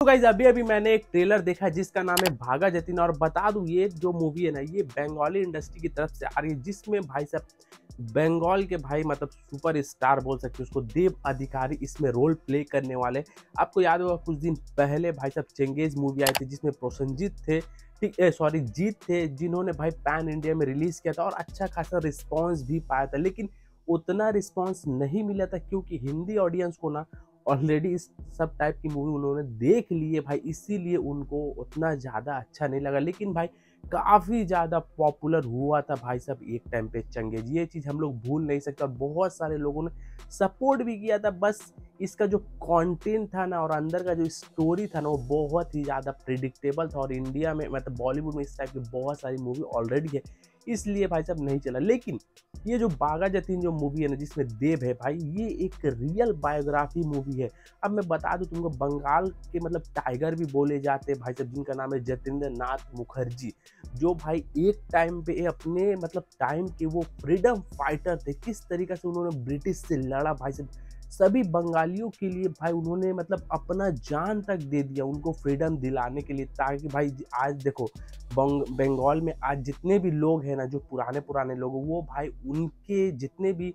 तो गाइज़ अभी अभी मैंने एक ट्रेलर देखा जिसका नाम है भागा जतिन और बता दूँ, ये जो मूवी है ना, ये बंगाली इंडस्ट्री की तरफ़ से आ रही है, जिसमें भाई साहब बंगाल के भाई मतलब सुपर स्टार बोल सकते उसको, देव अधिकारी इसमें रोल प्ले करने वाले आपको याद होगा, कुछ दिन पहले भाई साहब चेंगेज मूवी आई थी, जिसमें प्रोसनजीत थे, ठीक सॉरी जीत थे, जिन्होंने भाई पैन इंडिया में रिलीज़ किया था और अच्छा खासा रिस्पॉन्स भी पाया था। लेकिन उतना रिस्पॉन्स नहीं मिला था, क्योंकि हिंदी ऑडियंस को ना ऑलरेडी इस सब टाइप की मूवी उन्होंने देख ली है भाई, इसीलिए उनको उतना ज़्यादा अच्छा नहीं लगा। लेकिन भाई, काफ़ी ज़्यादा पॉपुलर हुआ था भाई सब एक टाइम पे चंगेज ये चीज़ हम लोग भूल नहीं सकते और बहुत सारे लोगों ने सपोर्ट भी किया था। बस इसका जो कंटेंट था ना और अंदर का जो स्टोरी था ना, वो बहुत ही ज़्यादा प्रिडिक्टेबल था और इंडिया में मतलब बॉलीवुड में इस टाइप की बहुत सारी मूवी ऑलरेडी है। इसलिए भाई साहब नहीं चला। लेकिन ये जो बागा जतीन जो मूवी है ना, जिसमें देव है भाई, ये एक रियल बायोग्राफी मूवी है। अब मैं बता दूँ तुमको, बंगाल के मतलब टाइगर भी बोले जाते हैं भाई साहब, जिनका नाम है जतेंद्र नाथ मुखर्जी, जो भाई एक टाइम पे अपने मतलब टाइम के वो फ्रीडम फाइटर थे। किस तरीके से उन्होंने ब्रिटिश से लड़ा भाई साहब? सभी बंगालियों के लिए भाई उन्होंने मतलब अपना जान तक दे दिया उनको फ्रीडम दिलाने के लिए ताकि भाई आज देखो बंगाल में आज जितने भी लोग हैं ना, जो पुराने पुराने लोग, वो भाई उनके जितने भी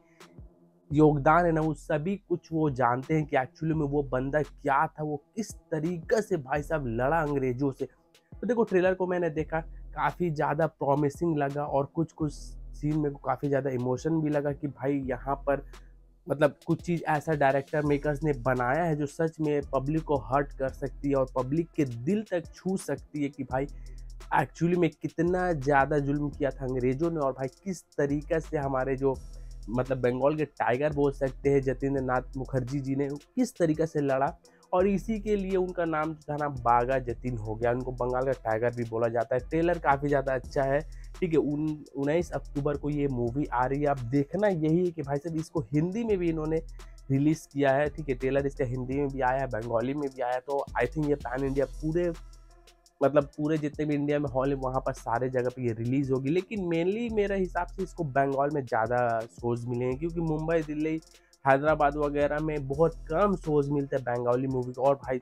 योगदान है ना, वो सभी कुछ वो जानते हैं कि एक्चुअली में वो बंदा क्या था, वो किस तरीके से भाई साहब लड़ा अंग्रेज़ों से। तो देखो ट्रेलर को मैंने देखा, काफ़ी ज़्यादा प्रॉमिसिंग लगा और कुछ कुछ सीन में को काफ़ी ज़्यादा इमोशन भी लगा कि भाई यहाँ पर मतलब कुछ चीज़ ऐसा डायरेक्टर मेकर्स ने बनाया है जो सच में पब्लिक को हर्ट कर सकती है और पब्लिक के दिल तक छू सकती है कि भाई एक्चुअली में कितना ज़्यादा जुल्म किया था अंग्रेज़ों ने और भाई किस तरीके से हमारे जो मतलब बंगाल के टाइगर बोल सकते हैं जतेंद्र नाथ मुखर्जी जी ने, किस तरीके से लड़ा और इसी के लिए उनका नाम जो था ना बागा जतिन हो गया। उनको बंगाल का टाइगर भी बोला जाता है। ट्रेलर काफ़ी ज़्यादा अच्छा है। ठीक है, उन, उन्नीस अक्टूबर को ये मूवी आ रही है। अब देखना यही है कि भाई साहब, इसको हिंदी में भी इन्होंने रिलीज़ किया है, ठीक है ट्रेलर इसका हिंदी में भी आया है बंगाली में भी आया तो आई थिंक ये पैन इंडिया पूरे मतलब पूरे जितने भी इंडिया में हॉल है, वहाँ पर सारे जगह पे ये रिलीज़ होगी। लेकिन मेनली मेरे हिसाब से इसको बंगाल में ज़्यादा शोज़ मिले हैं, क्योंकि मुंबई, दिल्ली, हैदराबाद वगैरह में बहुत कम शोज़ मिलते हैं बंगाली मूवी को। और भाई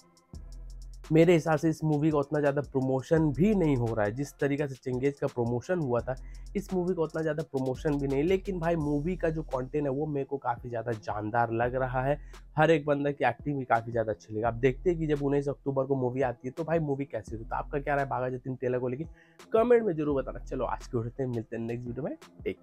मेरे हिसाब से इस मूवी का उतना ज़्यादा प्रमोशन भी नहीं हो रहा है। जिस तरीके से चंगेज का प्रमोशन हुआ था, इस मूवी का उतना ज़्यादा प्रमोशन भी नहीं। लेकिन भाई मूवी का जो कंटेंट है, वो मेरे को काफ़ी ज़्यादा जानदार लग रहा है। हर एक बंदा की एक्टिंग भी काफ़ी ज़्यादा अच्छी लगी। आप देखते हैं कि जब उन्नीस अक्टूबर को मूवी आती है तो भाई मूवी कैसी होती है तो आपका क्या रहा है भागा जतिन टेलर को लेकिन कमेंट में ज़रूर बताना। चलो, आज के उठते हैं मिलते हैं नेक्स्ट वीडियो में। टेक